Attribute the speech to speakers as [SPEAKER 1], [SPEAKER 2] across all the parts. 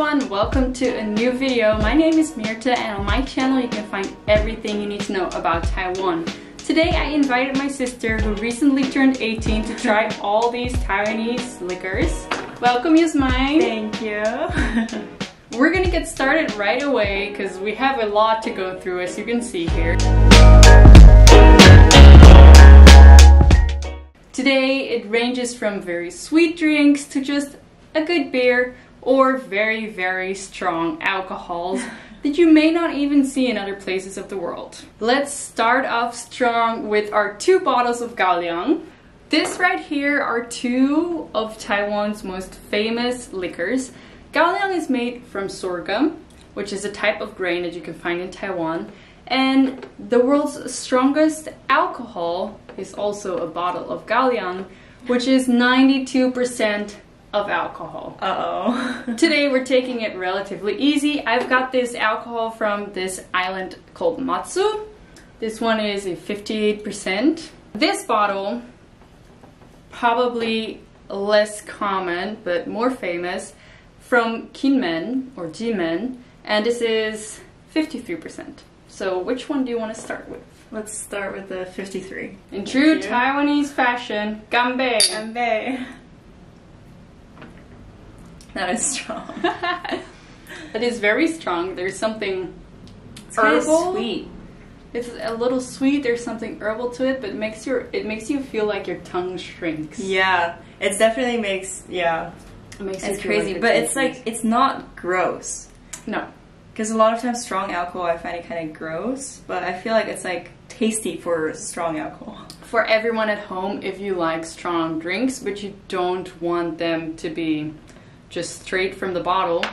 [SPEAKER 1] everyone, welcome to a new video. My name is Mirta and on my channel you can find everything you need to know about Taiwan. Today I invited my sister who recently turned 18 to try all these Taiwanese liquors. Welcome Yasmine.
[SPEAKER 2] Thank you.
[SPEAKER 1] We're gonna get started right away because we have a lot to go through as you can see here. Today it ranges from very sweet drinks to just a good beer or very, very strong alcohols that you may not even see in other places of the world. Let's start off strong with our two bottles of Gaoliang. This right here are two of Taiwan's most famous liquors. Gaoliang is made from sorghum, which is a type of grain that you can find in Taiwan. And the world's strongest alcohol is also a bottle of Gaoliang, which is 92% of alcohol.
[SPEAKER 2] Uh-oh.
[SPEAKER 1] Today we're taking it relatively easy. I've got this alcohol from this island called Matsu. This one is a 58%. This bottle, probably less common but more famous, from Kinmen or Jinmen, and this is 53%. So which one do you want to start with?
[SPEAKER 2] Let's start with the 53.
[SPEAKER 1] In true
[SPEAKER 2] you.
[SPEAKER 1] Taiwanese fashion, Ganbei.
[SPEAKER 2] Ganbei. That is strong.
[SPEAKER 1] It is very strong. There's something
[SPEAKER 2] It's
[SPEAKER 1] herbal.
[SPEAKER 2] sweet.
[SPEAKER 1] It's a little sweet. There's something herbal to it, but it makes your it makes you feel like your tongue shrinks.
[SPEAKER 2] Yeah, it definitely makes, yeah,
[SPEAKER 1] It makes you
[SPEAKER 2] it's crazy.
[SPEAKER 1] like
[SPEAKER 2] but it's like, it's not gross.
[SPEAKER 1] no.
[SPEAKER 2] Because a lot of times strong alcohol I find it kind of gross, but I feel like it's like tasty for strong alcohol.
[SPEAKER 1] For everyone at home, if you like strong drinks, but you don't want them to be just straight from the bottle,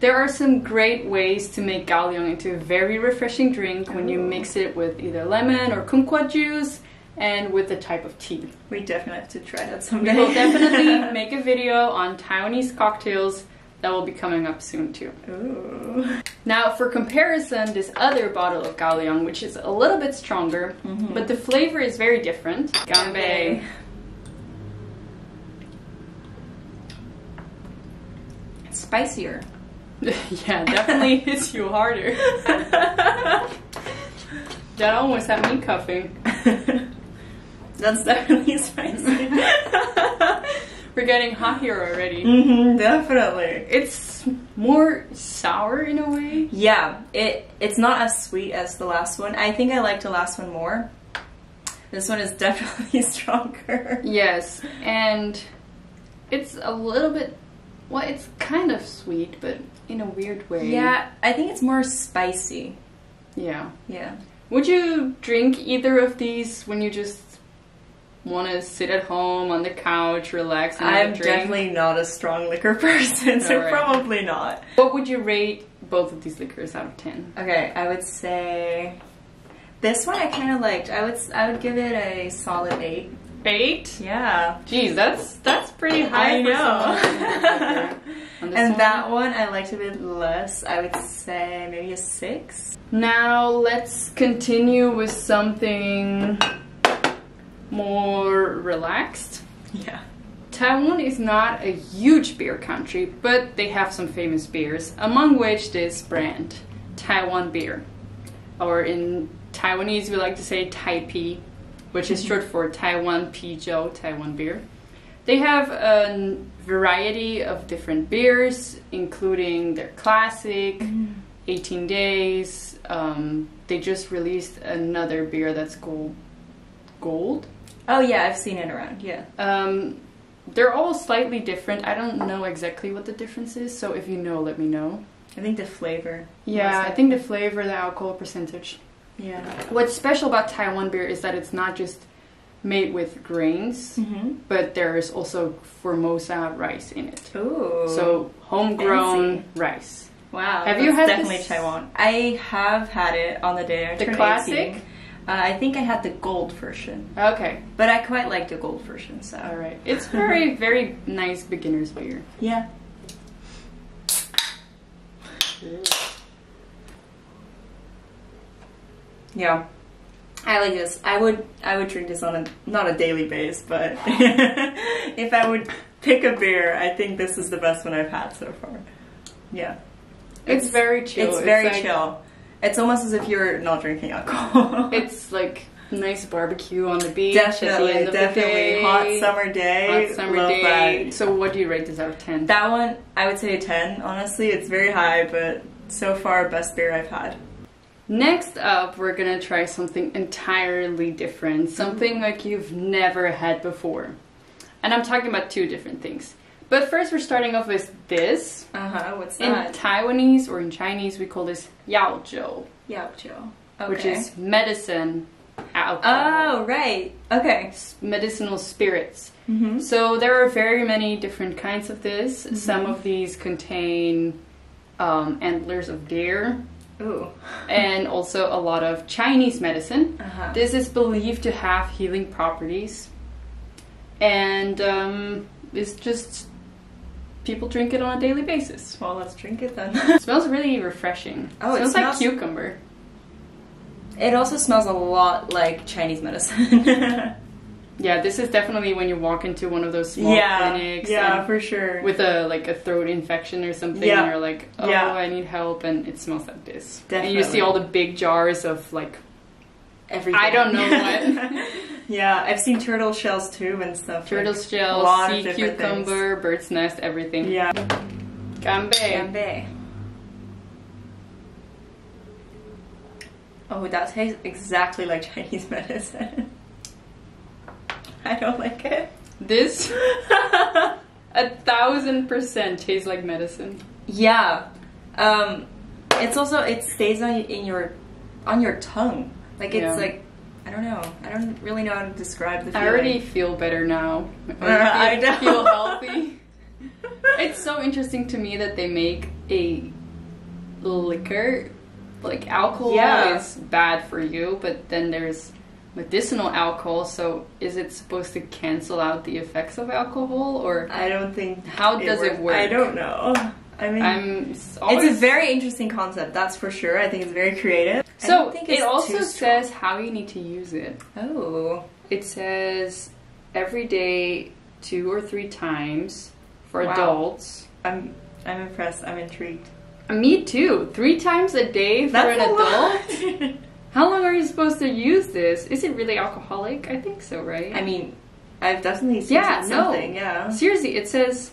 [SPEAKER 1] there are some great ways to make Gaoliang into a very refreshing drink when you mix it with either lemon or kumquat juice and with a type of tea.
[SPEAKER 2] We definitely have to try that someday.
[SPEAKER 1] We'll definitely make a video on Taiwanese cocktails that will be coming up soon too.
[SPEAKER 2] Ooh.
[SPEAKER 1] Now, for comparison, this other bottle of Gaoliang, which is a little bit stronger,
[SPEAKER 2] Mhm.
[SPEAKER 1] but the flavor is very different. Ganbei.
[SPEAKER 2] Spicier.
[SPEAKER 1] yeah, definitely hits you harder. That almost had me coughing.
[SPEAKER 2] That's definitely spicy.
[SPEAKER 1] We're getting hot here already.
[SPEAKER 2] hmm definitely.
[SPEAKER 1] It's more sour in a way.
[SPEAKER 2] Yeah, it it's not as sweet as the last one. I think I liked the last one more. This one is definitely stronger.
[SPEAKER 1] Yes, and it's a little bit. Well, it's kind of sweet, but in a weird way.
[SPEAKER 2] Yeah, I think it's more spicy.
[SPEAKER 1] Yeah.
[SPEAKER 2] Yeah.
[SPEAKER 1] Would you drink either of these when you just want to sit at home on the couch, relax, and
[SPEAKER 2] I'm
[SPEAKER 1] drink?
[SPEAKER 2] definitely not a strong liquor person, so
[SPEAKER 1] Alright.
[SPEAKER 2] probably not.
[SPEAKER 1] What would you rate both of these liquors out of ten?
[SPEAKER 2] Okay, I would say this one I kind of liked. I would I would give it a solid eight.
[SPEAKER 1] Eight.
[SPEAKER 2] Yeah.
[SPEAKER 1] Geez, that's that's pretty high.
[SPEAKER 2] I
[SPEAKER 1] for
[SPEAKER 2] know.
[SPEAKER 1] On this
[SPEAKER 2] and
[SPEAKER 1] one?
[SPEAKER 2] that one I liked a bit less. I would say maybe a six.
[SPEAKER 1] Now let's continue with something more relaxed.
[SPEAKER 2] Yeah.
[SPEAKER 1] Taiwan is not a huge beer country, but they have some famous beers, among which this brand, Taiwan Beer. Or in Taiwanese, we like to say Taipi, which is mm-hmm. short for Taiwan Pijiu, Taiwan Beer. They have a variety of different beers, including their classic, 18 Days. Um, they just released another beer that's gold. Gold?
[SPEAKER 2] Oh yeah, I've seen it around. Yeah.
[SPEAKER 1] Um, they're all slightly different. I don't know exactly what the difference is, so if you know, let me know.
[SPEAKER 2] I think the flavor.
[SPEAKER 1] Yeah, I think the flavor, the alcohol percentage.
[SPEAKER 2] Yeah.
[SPEAKER 1] What's special about Taiwan beer is that it's not just made with grains,
[SPEAKER 2] Mm-hmm.
[SPEAKER 1] but there's also Formosa rice in it.
[SPEAKER 2] Ooh.
[SPEAKER 1] So homegrown
[SPEAKER 2] Fancy.
[SPEAKER 1] rice.
[SPEAKER 2] wow.
[SPEAKER 1] Have you had
[SPEAKER 2] definitely
[SPEAKER 1] this?
[SPEAKER 2] Taiwan? I have had it on the day I
[SPEAKER 1] The
[SPEAKER 2] turned
[SPEAKER 1] classic?
[SPEAKER 2] 18. Uh, I think I had the gold version,
[SPEAKER 1] Okay,
[SPEAKER 2] but I quite like the gold version. So
[SPEAKER 1] all right. It's very, very nice beginner's beer.
[SPEAKER 2] yeah. Yeah. I like this. I would I would drink this on a not a daily base, but if I would pick a beer, I think this is the best one I've had so far. Yeah.
[SPEAKER 1] It's, very chill.
[SPEAKER 2] It's very
[SPEAKER 1] like-
[SPEAKER 2] chill. It's almost as if you're not drinking alcohol.
[SPEAKER 1] It's like nice barbecue on the beach at the
[SPEAKER 2] definitely, definitely
[SPEAKER 1] the
[SPEAKER 2] hot summer day.
[SPEAKER 1] Hot summer
[SPEAKER 2] Love
[SPEAKER 1] day.
[SPEAKER 2] That.
[SPEAKER 1] So what do you rate this out of ten?
[SPEAKER 2] that one, I would say a ten. Honestly, it's very high, but so far best beer I've had.
[SPEAKER 1] Next up, we're gonna try something entirely different, something like you've never had before. And I'm talking about two different things. But first, we're starting off with this.
[SPEAKER 2] Uh huh. What's that? In?
[SPEAKER 1] Taiwanese or in Chinese, we call this yao zhou,
[SPEAKER 2] Yaojiu.
[SPEAKER 1] which is medicine alcohol,
[SPEAKER 2] Oh right. Okay.
[SPEAKER 1] medicinal spirits.
[SPEAKER 2] Mm-hmm.
[SPEAKER 1] So there are very many different kinds of this. Some of these contain um, antlers of deer
[SPEAKER 2] Ooh.
[SPEAKER 1] and also a lot of Chinese medicine.
[SPEAKER 2] Uh huh.
[SPEAKER 1] This is believed to have healing properties, and um, it's just people drink it on a daily basis.
[SPEAKER 2] Well, let's drink it then.
[SPEAKER 1] It smells really refreshing.
[SPEAKER 2] Oh, it
[SPEAKER 1] smells,
[SPEAKER 2] smells-
[SPEAKER 1] like cucumber.
[SPEAKER 2] it also smells a lot like Chinese medicine.
[SPEAKER 1] Yeah, this is definitely when you walk into one of those small
[SPEAKER 2] yeah.
[SPEAKER 1] clinics
[SPEAKER 2] Yeah,
[SPEAKER 1] and
[SPEAKER 2] for sure.
[SPEAKER 1] with a like a throat infection or something,
[SPEAKER 2] Yeah.
[SPEAKER 1] and you're like, oh,
[SPEAKER 2] Yeah.
[SPEAKER 1] I need help, and it smells like this. And you see all the big jars of like
[SPEAKER 2] Everything.
[SPEAKER 1] I don't know what.
[SPEAKER 2] yeah, I've seen turtle shells too and stuff.
[SPEAKER 1] turtle
[SPEAKER 2] like,
[SPEAKER 1] shells, sea cucumber, bird's nest, everything.
[SPEAKER 2] Yeah.
[SPEAKER 1] Ganbei.
[SPEAKER 2] Ganbei. Oh, that tastes exactly like Chinese medicine. I don't like it.
[SPEAKER 1] This a thousand percent tastes like medicine.
[SPEAKER 2] Yeah. Um, it's also it stays on in your on your tongue. Like it's
[SPEAKER 1] Yeah.
[SPEAKER 2] like I don't know. I don't really know how to describe the
[SPEAKER 1] I already feel better now.
[SPEAKER 2] I
[SPEAKER 1] feel,
[SPEAKER 2] know.
[SPEAKER 1] feel healthy. It's so interesting to me that they make a liquor. Like alcohol
[SPEAKER 2] Yeah.
[SPEAKER 1] is bad for you, but then there's medicinal alcohol. So is it supposed to cancel out the effects of alcohol, or
[SPEAKER 2] I don't think
[SPEAKER 1] How does it
[SPEAKER 2] work? I don't know. I mean,
[SPEAKER 1] I'm always
[SPEAKER 2] it's a very interesting concept. That's for sure. I think it's very creative.
[SPEAKER 1] So. It also says how you need to use it.
[SPEAKER 2] Oh.
[SPEAKER 1] It says every day, two or three times for
[SPEAKER 2] Wow.
[SPEAKER 1] adults.
[SPEAKER 2] I'm I'm impressed. I'm intrigued.
[SPEAKER 1] Me too. Three times a day for
[SPEAKER 2] That's
[SPEAKER 1] an adult. How long are you supposed to use this? Is it really alcoholic? I think so, right?
[SPEAKER 2] I mean, I've definitely seen
[SPEAKER 1] Yeah, no.
[SPEAKER 2] Yeah.
[SPEAKER 1] seriously, it says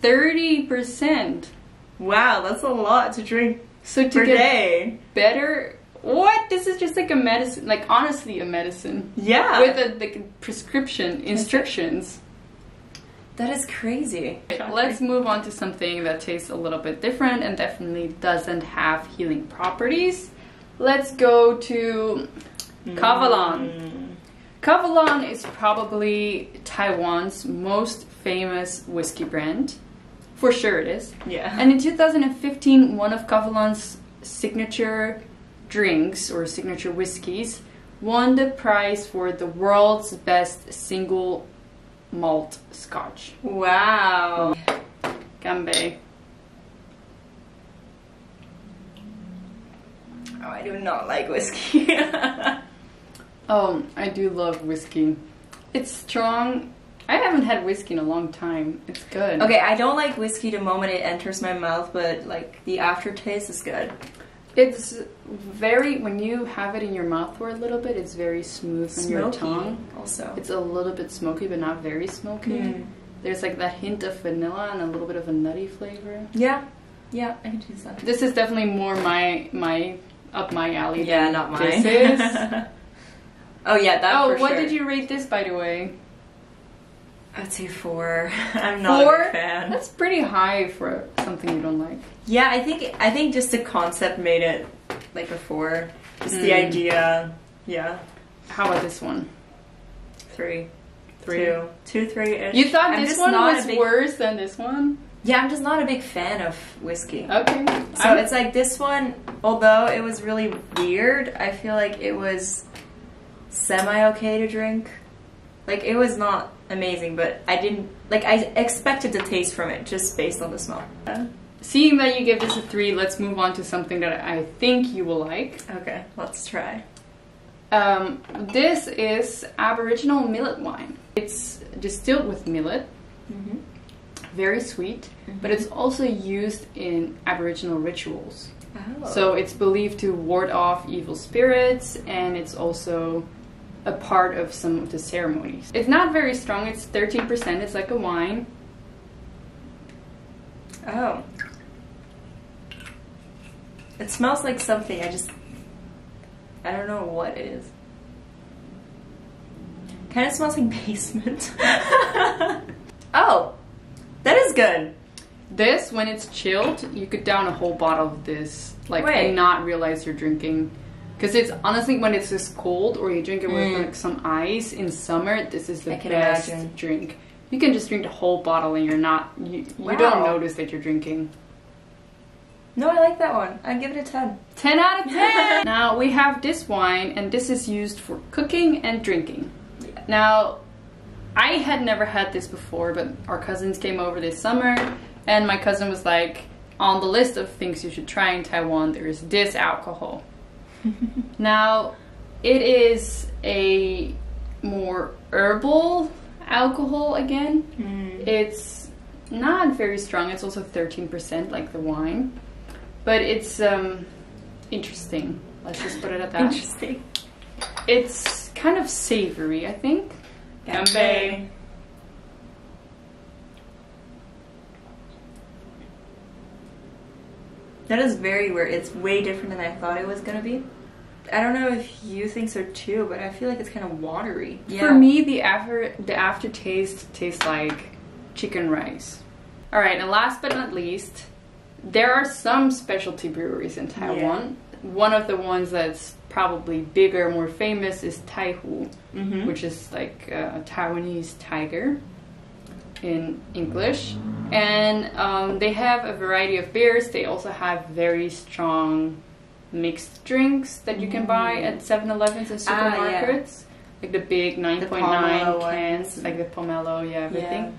[SPEAKER 1] thirty percent.
[SPEAKER 2] Wow, that's a lot to drink
[SPEAKER 1] So to
[SPEAKER 2] per
[SPEAKER 1] get
[SPEAKER 2] day.
[SPEAKER 1] better, what? This is just like a medicine. Like honestly, a medicine
[SPEAKER 2] Yeah.
[SPEAKER 1] with a like prescription instructions.
[SPEAKER 2] That is crazy.
[SPEAKER 1] Let's move on to something that tastes a little bit different and definitely doesn't have healing properties. Let's go to Kavalan.
[SPEAKER 2] Mm.
[SPEAKER 1] Kavalan is probably Taiwan's most famous whiskey brand. For sure it is.
[SPEAKER 2] Yeah.
[SPEAKER 1] And in 2015, one of Kavalan's signature drinks or signature whiskeys won the prize for the world's best single malt scotch.
[SPEAKER 2] wow.
[SPEAKER 1] Ganbei.
[SPEAKER 2] Oh, I do not like whiskey.
[SPEAKER 1] Oh, I do love whiskey. It's strong. I haven't had whiskey in a long time. It's good.
[SPEAKER 2] okay, I don't like whiskey the moment it enters my mouth, but like the aftertaste is good.
[SPEAKER 1] It's very when you have it in your mouth for a little bit. It's very smooth on your tongue.
[SPEAKER 2] also.
[SPEAKER 1] It's a little bit smoky, but not very smoky.
[SPEAKER 2] Mm.
[SPEAKER 1] There's like that hint of vanilla and a little bit of a nutty flavor.
[SPEAKER 2] Yeah. Yeah, I can choose that.
[SPEAKER 1] This is definitely more my my up my alley.
[SPEAKER 2] Yeah,
[SPEAKER 1] than
[SPEAKER 2] not mine.
[SPEAKER 1] This is.
[SPEAKER 2] oh yeah, that
[SPEAKER 1] oh, what
[SPEAKER 2] sure.
[SPEAKER 1] did you rate this, by the way?
[SPEAKER 2] I'd say four. I'm not
[SPEAKER 1] Four?
[SPEAKER 2] a fan.
[SPEAKER 1] That's pretty high for something you don't like.
[SPEAKER 2] Yeah, I think I think just the concept made it like a four. Just the
[SPEAKER 1] Mm.
[SPEAKER 2] idea. Yeah.
[SPEAKER 1] How about this one?
[SPEAKER 2] Three.
[SPEAKER 1] Three.
[SPEAKER 2] Two. Two, three ish.
[SPEAKER 1] You thought
[SPEAKER 2] I'm
[SPEAKER 1] this one was
[SPEAKER 2] big,
[SPEAKER 1] worse than this one?
[SPEAKER 2] Yeah, I'm just not a big fan of whiskey.
[SPEAKER 1] Okay.
[SPEAKER 2] So
[SPEAKER 1] I'm-
[SPEAKER 2] it's like this one, although it was really weird, I feel like it was semi okay to drink. Like it was not amazing, but I didn't like I expected the taste from it just based on the smell.
[SPEAKER 1] Seeing that you give this a three, let's move on to something that I think you will like.
[SPEAKER 2] Okay, let's try.
[SPEAKER 1] Um, this is Aboriginal millet wine. It's distilled with millet,
[SPEAKER 2] Mm-hmm.
[SPEAKER 1] very sweet, but it's also used in Aboriginal rituals.
[SPEAKER 2] Oh.
[SPEAKER 1] So it's believed to ward off evil spirits, and it's also a part of some of the ceremonies. It's not very strong. It's thirteen percent. It's like a wine.
[SPEAKER 2] Oh. It smells like something. I just. I don't know what it is. Kind of smells like basement. oh! That is good!
[SPEAKER 1] This, when it's chilled, you could down a whole bottle of this, like,
[SPEAKER 2] Wait.
[SPEAKER 1] and not realize you're drinking. Because it's honestly when it's this cold, or you drink it with
[SPEAKER 2] Mm.
[SPEAKER 1] like some ice in summer, this is the best
[SPEAKER 2] imagine.
[SPEAKER 1] drink. You can just drink the whole bottle, and you're not you, you
[SPEAKER 2] Wow.
[SPEAKER 1] don't notice that you're drinking.
[SPEAKER 2] No, I like that one. I'd give it a 10.
[SPEAKER 1] 10 out of 10! now we have this wine, and this is used for cooking and drinking. Now, I had never had this before, but our cousins came over this summer, and my cousin was like, on the list of things you should try in Taiwan, there is this alcohol. now, it is a more herbal alcohol again.
[SPEAKER 2] Mm.
[SPEAKER 1] It's not very strong. It's also 13% like the wine. But it's um, interesting. Let's just put it at that.
[SPEAKER 2] Interesting.
[SPEAKER 1] It's kind of savory, I think. Ganbei.
[SPEAKER 2] That is very weird. It's way different than I thought it was gonna be. I don't know if you think so too, but I feel like it's kind of watery. Yeah.
[SPEAKER 1] For me, the after the aftertaste tastes like chicken rice. All right, and last but not least, there are some specialty breweries in Taiwan. One of the ones that's probably bigger, more famous is Taihu.
[SPEAKER 2] mm-hmm.
[SPEAKER 1] which is like a Taiwanese tiger in English. And um, they have a variety of beers. They also have very strong mixed drinks that you can buy at 7 Elevens and
[SPEAKER 2] Ah, yeah.
[SPEAKER 1] supermarkets. Like the big 9.9 cans,
[SPEAKER 2] ones.
[SPEAKER 1] like the pomelo, yeah, everything.
[SPEAKER 2] Yeah.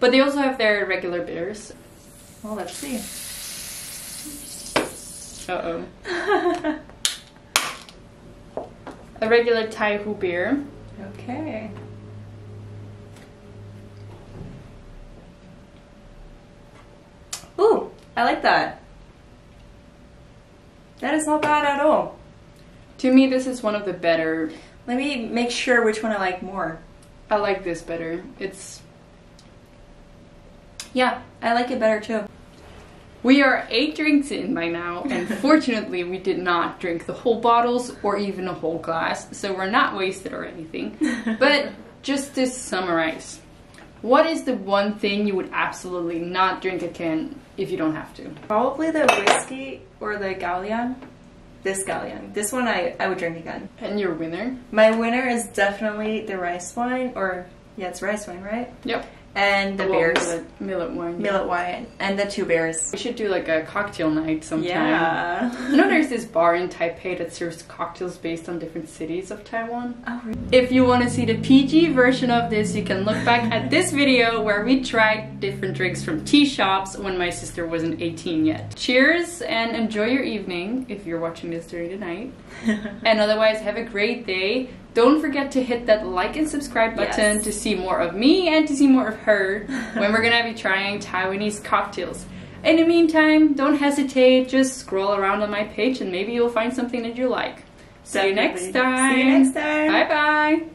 [SPEAKER 1] But they also have their regular beers.
[SPEAKER 2] Well, let's see.
[SPEAKER 1] Uh oh. A regular Taihu beer.
[SPEAKER 2] okay. Ooh, I like that. That is not bad at all.
[SPEAKER 1] To me, this is one of the better.
[SPEAKER 2] Let me make sure which one I like more.
[SPEAKER 1] I like this better. It's
[SPEAKER 2] Yeah, I like it better too.
[SPEAKER 1] We are eight drinks in by now, and fortunately, we did not drink the whole bottles or even a whole glass, so we're not wasted or anything. But just to summarize, what is the one thing you would absolutely not drink again if you don't have to?
[SPEAKER 2] Probably the whiskey or the Gaoliang. This Gaoliang. This one I, I would drink again.
[SPEAKER 1] And your winner?
[SPEAKER 2] My winner is definitely the rice wine, or yeah, it's rice wine, right?
[SPEAKER 1] Yep.
[SPEAKER 2] And the beers.
[SPEAKER 1] Millet, millet wine.
[SPEAKER 2] Millet wine. And the two beers.
[SPEAKER 1] We should do like a cocktail night sometime.
[SPEAKER 2] Yeah.
[SPEAKER 1] You know, there's this bar in Taipei that serves cocktails based on different cities of Taiwan.
[SPEAKER 2] Oh, really?
[SPEAKER 1] If you want to see the PG version of this, you can look back at this video where we tried different drinks from tea shops when my sister wasn't 18 yet. Cheers and enjoy your evening if you're watching this during the night. and otherwise, have a great day. Don't forget to hit that like and subscribe button
[SPEAKER 2] Yes.
[SPEAKER 1] to see more of me and to see more of her when we're gonna be trying Taiwanese cocktails. In the meantime, don't hesitate, just scroll around on my page and maybe you'll find something that you like. See you next time.
[SPEAKER 2] See you next time.
[SPEAKER 1] Bye bye.